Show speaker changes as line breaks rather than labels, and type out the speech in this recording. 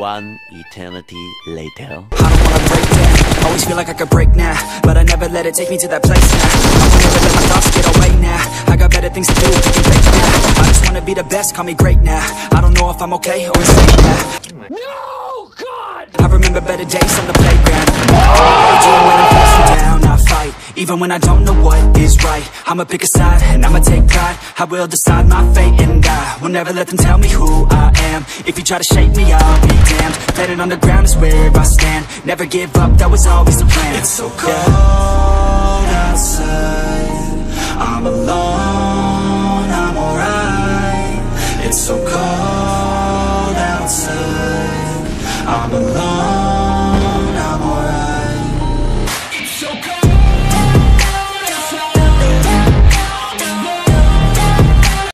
One eternity later.
I don't wanna break down Always feel like I could break now But I never let it take me to that place now. I will never let my thoughts get away now. I got better things to do, taking breaks now. I just wanna be the best, call me great now. I don't know if I'm okay or insane now. No, God! I remember better days on the playground. I do I'm down, I fight. Even when I don't know what is right I'ma pick a side and I'ma take pride I will decide my fate and die Will never let them tell me who I am. If you try to shake me, I'll be damned. Planet on the ground is where I stand. Never give up, that was always the plan. It's so cold yeah. outside. I'm alone, I'm alright. It's so cold outside. I'm alone.